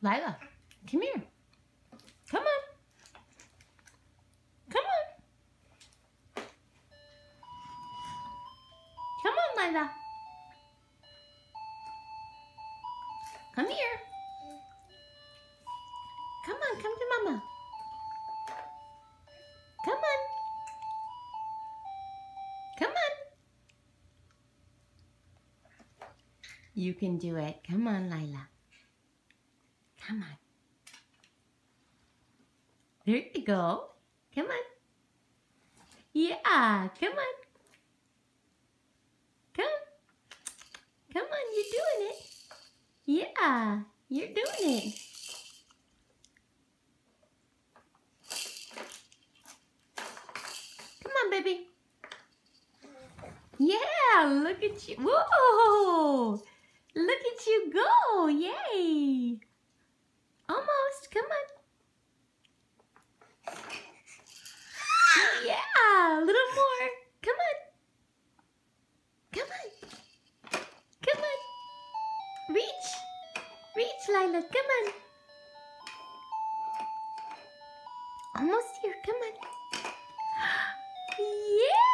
Lilah, come here. Come on. Come on. Come on, Lilah. Come here. Come on, come to Mama. Come on. Come on. You can do it. Come on, Lilah. Come on. There you go. Come on. Yeah, come on. Come. Come on, you're doing it. Yeah, you're doing it. Come on, baby. Yeah, look at you. Whoa! Look at you go. Yay. Almost. Come on. Yeah, a little more. Come on. Come on. Come on. Reach. Reach, Lilah. Come on. Almost here. Come on. Yeah.